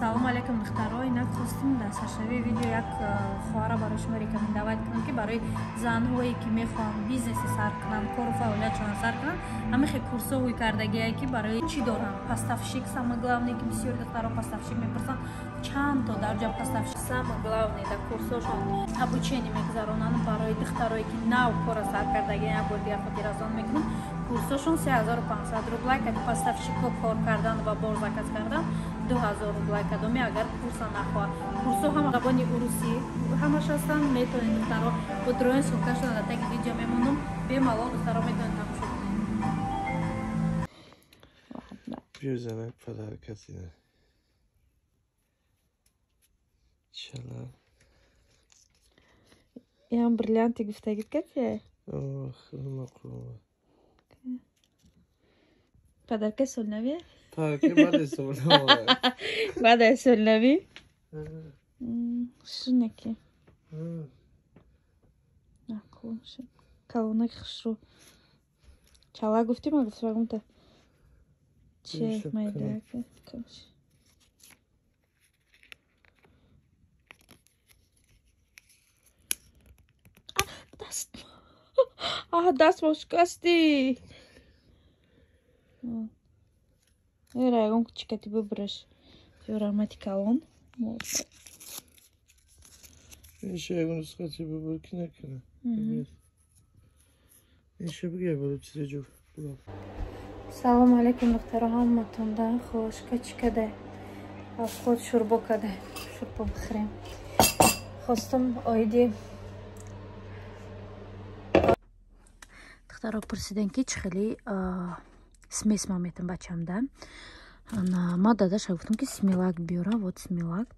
салому алайкум духтаро инак хостем дар саршавии видео як э, хоҳара барои шумо рекомендовать кунам ки барои занҳое ки мехоҳанд бизнесе сар кунанд кору фаъолиятшона сар кунанд ҳамихе курсови кардагие ки барои чӣ доранд паставщик самое главное ки бисёри духтаро паставщик мепурсанд. Чанд то дарҷа паставщик самое главное дар курсошон обучение мегузаронанд барои духтарое ки нав кора сар кардагие як бори дигар хотиразон мекунанд курсошон се ҳазору панҳсад рубла кади паставщикҳо кор кардан ва бор заказ кардан ду ҳазор рубла кадоме агар курса нахоҳад курсо ҳама забони урусӣ ҳамаш ҳастанд метавонед духтаро бо дроен сӯка шуда дар таги видео мемонам бемалол духтаро метавонед тамошо Бюзанак подаркатина. Чала. Ям पदर के सोलनवी Guarda esse olho, não vi? Şuradaki. Aklım şey. Kalına kışru. Çala gufti mi gufti bagum da. Çekmeyi de. Kamış. Ah, das mı? Ah, das mı? Kasti. Era un chica tipo brush. Programática on. Еще я говорю, скажи, бы был кинекина. Еще бы я был чизежу. Салам алейкум, доктор Амматунда. Хошка чикаде. Афход шурбокаде. Шурбо бахрем. Хостом ойди. Доктор Апурсиденки чихали. Духтаро пурсидем ки чӣ хеле смес ман метам бачамда ма дадаша гуфтам ки смилак биёра вот смилак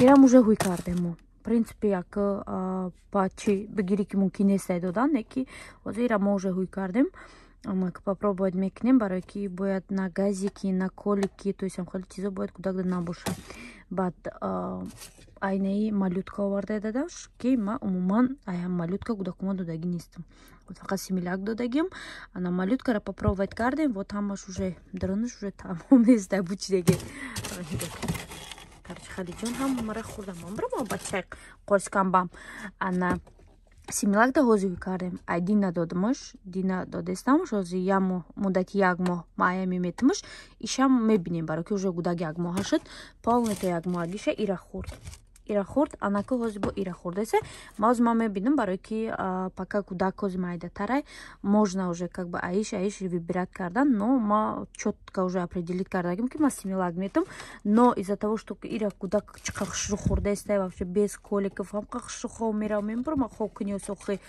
ирам уже ҳуй кардем мо. Принципе як пачи бигирӣ ки мумкин нестай додан не ки ҳозир ира мо уже ҳуй кардем. Попробовать мекунем барое ки бояд на газики на колики то есть хеле чизо бояд кудак да набошад баъд айнаи малютка оварда дадаш ки ма умуман малютка кудакума додагӣ нестам. Фақат симилак додагим ана малюткара попробовать кардем вот ҳамаш уже дронаш уже тамом нест дар бучидеге карчхалиҷон ҳам мара хӯрдам амбрама бача қорскамбам ана симилакда ҳозир кардем. Ай дина додамаш дина додестамаш ҳозир як моҳ муддати як моҳ маая меметамаш ишам мебинем баро ки уже гудак як моҳа шуд полнито як моҳа диша ира хӯрд ира хӯрд анаку ҳози бо ира хӯрдаса маз ма мебинам барое ки пока кудак ҳози майдатарай можно уже как бы аиш аиш выбирать кардан но ма чётко уже определить кардагим ки ма симилак метам но из-за того что ира кудак чиқа хушру хӯрдастай вообще без коликов ҳамқа хушру хов мера мебурма хов кунё сохи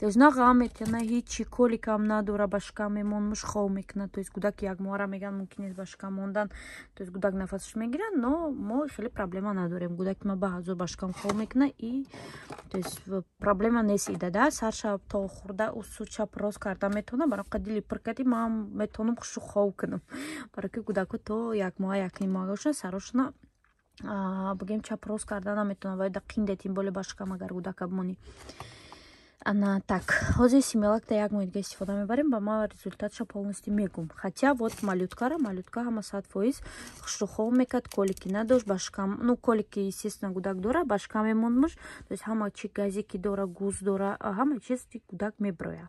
то есть на ғам метена ҳичи коликам надора ба шика мемон муш хов мекуна то есть гудак як моҳара меган мумкин нест ба шика мондан. То есть гудак нафасаш мегирад но мо хеле проблема надорем. Гудаки ма ба ҳазор ба шикам хов мекуна и то есть проблема нест идада сарша то хӯрда усу чап рост карда метавона бароқа дили пиркади ман метавонам хушу хов кунам. Баро ки гудако то як моҳа якним моҳа гошна сарошона бигем чап рост карда наметавона вай да қиндетим боле ба шикам агар гудака бимонӣ ана так ҳозир симилакта як моҳ дига истифода мебарем. Ба ма результатша полностью мегум. Хотя вот малюткара малютка ҳама сад фоиз. Хушрухов мекард колики надошт ба шкам ну колики естественно гудак дора ба шкам мемондмуш. То есть ҳама чи газики дора гуз дора ҳама чиз гудак меброя.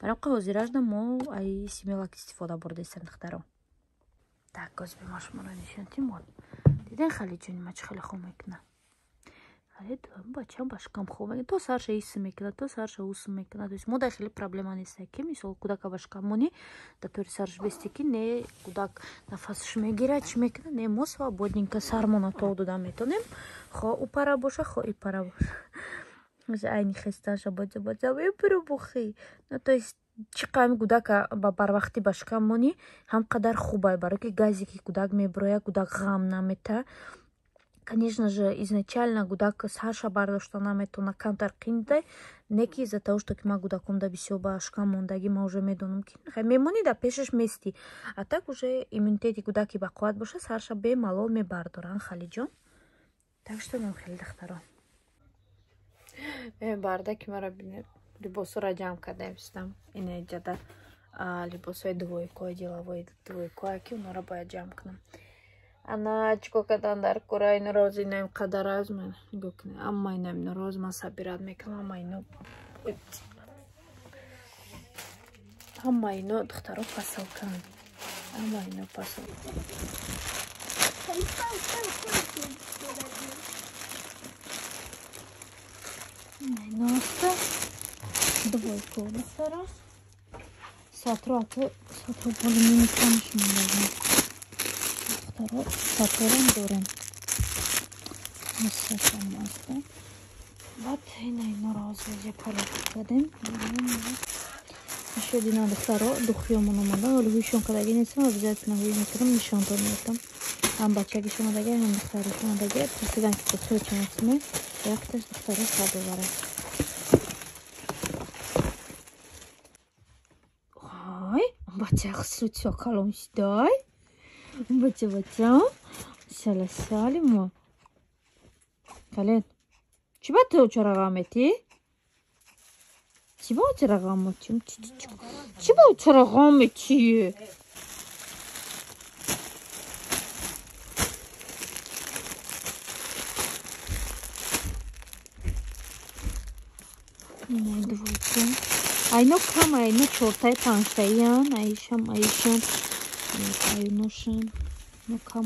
Бароқа ҳозиражда мо ай симилак истифода бурдестем духтаро так ҳозир бема шуморо нишонтим. Диден хали ҷонима чи хеле хуб мекунад бача башкам хуб. То сарша ис мекунад то сарша ус мекунад. То есть мода хеле проблема неста ки мисол кудака башкам монӣ датори сарш бести ки не кудак нафасаш мегирад чи мекунад? Не мо свободненько сармона тог додан метонем. Хо упара боша хо ипара боша. Айни хесташа баҷа мепуру бухӣ. Ну то есть чӣ қайм кудака ба барвақти башкам монӣ ҳам қадар хубай баро ки газе ки кудак меброяд кудак ғам намета конечно же изначально гудак саша бардошта наметона камтар қиндай не ки из-за того что ки ма гудакомда бисёр ба шкам мондагӣ ма уже медонам ки мемонӣ дар пешаш местӣ а так уже иммунитети гудаки бақувват боша сарша бемалол мебардоранд халиҷон. Так что мем хеле дахтаро бардаки мара бинед либосора ҷамъ карда истам инаҷада либосҳои двойкои деловои двойкоя ки онора бояд ҷамъ кунам Она чико кадан дар кора ино рози ино инқадар аз мен нигоҳ кунед амма ино ино роз ман сабират мекунам. Амма ино амма ино духтаро пасалкан амма ино пасал иноста двойку духтаро сатро ато сатро боли мемиканшмон духтаро саторам дорем мисашам аста баъд ина иноро озвоҷа палак кардем шуд ина духтаро духиёмон омадан вале ҳуйшон кадаги нестам обязательно ҳуй мекардам нишонтон меётам ҳам бачагиш омадаги ҳам духтариш омадаги пурсидан ки духтаро чамасиме якташ духтаро сад оварад ой бача хусрутсо каломшидай бача бача сала салимо кален чӣ ба ту чорағам метӣ Kaynoşam. Makam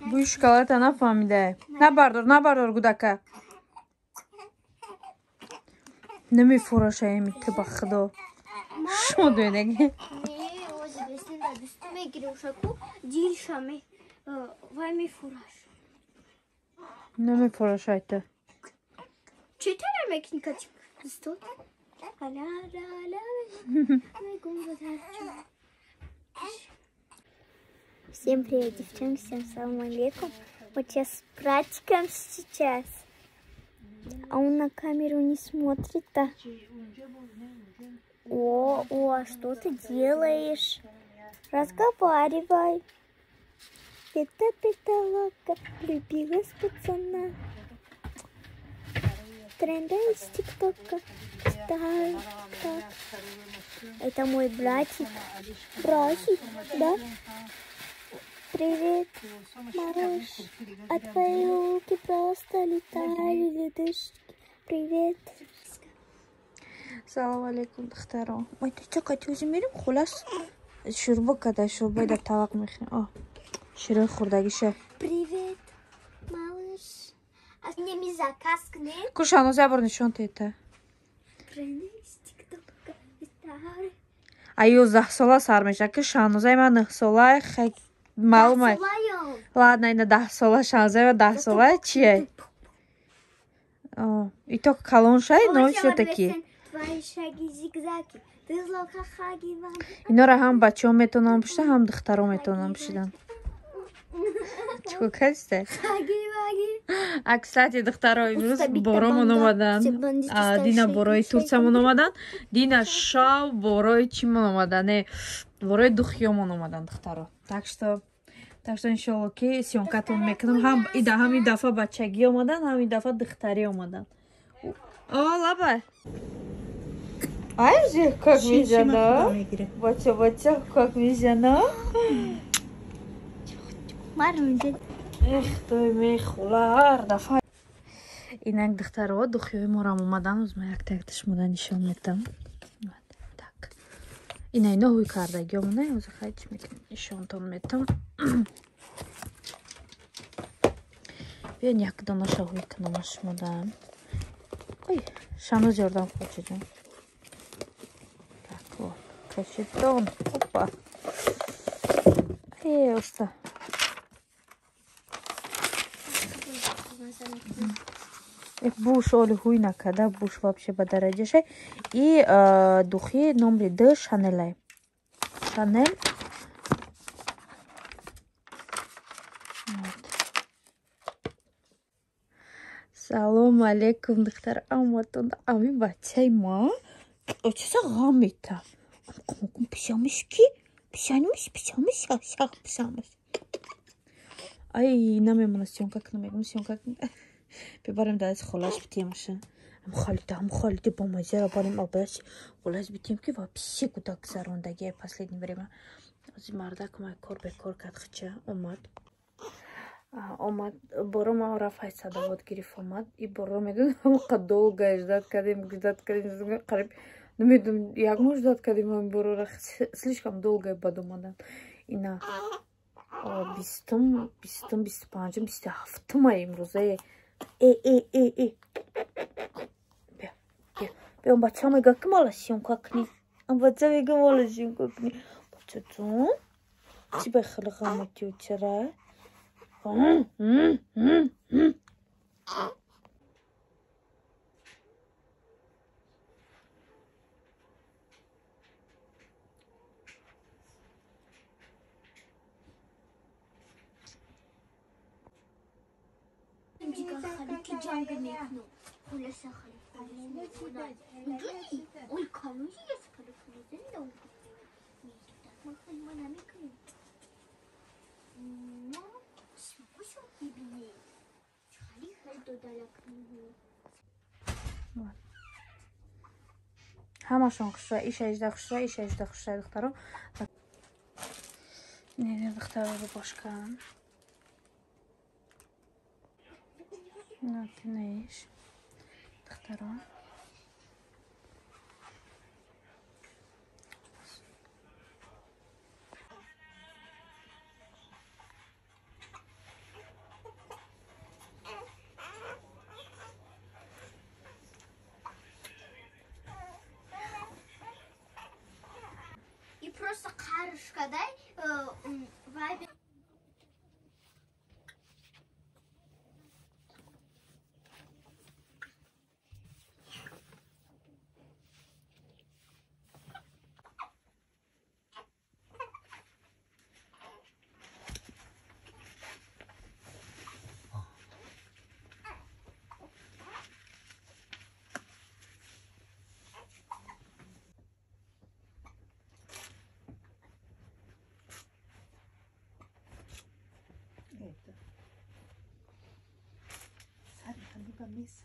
Bu şokolata na famide. Ne bardor, ne bardor gudaka. Ne mi furaşayım ki bakıdo. Şunu dönege. Üstüme giriyor şaku. Değil şame. Vay mi furaş. Ne mi furaşaydı? Çetin намефурашай ты Всем привет, девчонки, всем салам алейкум. Вот я с братиком сейчас. А он на камеру не смотрит, да? О, о, а что ты делаешь? Разговаривай. Это петалока, влюбилась пацана тренды из ТикТока. Это мой братик. Братик, да? Привет, Марыш. От твоей руки просто летали ледышки. Привет. салом алейкум духтаром айтайчи qaytib bering xullas sho'rba kada sho'rba deb tavoq mehmon shiroi xurdagi sho'b привет А мне ми заказ кне? кушаноз ябор нишон тета. А ёздаҳ сола сар меша ки шанозаи ман нӯҳ сола хе маълума Посылаю. ладно ина даҳ сола шанозаи ман даҳ сола чие ито калон шай но Ой, шо я таки? написан Твои шаги зигзаги. Ты злока хаги вам. инора ҳам бачаҳо метавонанд пушидан ҳам духтаро метавонанд пушидан чико касте Хаги ваги. а кстати духтаро имрӯз боромон омаданд дина борои турсиямон омаданд дина шав борои чимон омаданд не борои духиёмон омаданд духтаро. Так что так что иншолло ки сёнкатон мекунам. Ҳам ида ҳамин дафъа бачагӣ омаданд ҳамин дафъа духтарӣ омаданд о лаба ай же как мизана бача бача как мизана Марун, дед. эх той мехӯлар дафъа инак духтаро духиёи морам омаданд ӯзма якта якта шумода нишон метам так. Ина ино ҳуй кардагӣ омада ҳозир хайч мекунем нишонтон метам. Биён як донаша ҳуй кунама шумода ой шаноз ёрдам кочаҷон так во кашитон опа. Э оста Эх, буш оли ҳуй накарда буш вообще ба дараҷашай и духи номри д шанелай. Шанел салому алейкум духтар аматон ами бачаи ма? Чеса ғам мета пишамишки пишаниш пишамиш шах пишамиш ай намемона сёнка кунам мегум сёнка бибарем дадаси холаш битемаша Мухалита, мухалита, помазера барим образ. Улаз битим ки вообще куда гзарондагия последнее время. Ози мардак май кор бекор кард хича омад. омад боро ма рафай садовод гирифт омад и боро медон ҳамақа долго ждат кардем ждат кардем қариб намедум як моҳ ждат кардем ами борора слишком долго бад омадан ина бистум бисту панҷум бисту ҳафтума имрӯза э э э э Beom facciamo i guacamole un cockney. Non facciamo i guacamole un cockney. Faccio tu. Ci becco come chiucciare. Mm, mm, mm, mm. ديك الخليط اللي جنب الماكنة كل سخن ودوني والقانون يسكر في الزندة همشون خشرا ایش اجده خشرا ایش اجده خشرا دخترو نیره دخترو رو باش کنم نعرف نعيش تختارون И просто карышкадай para missa.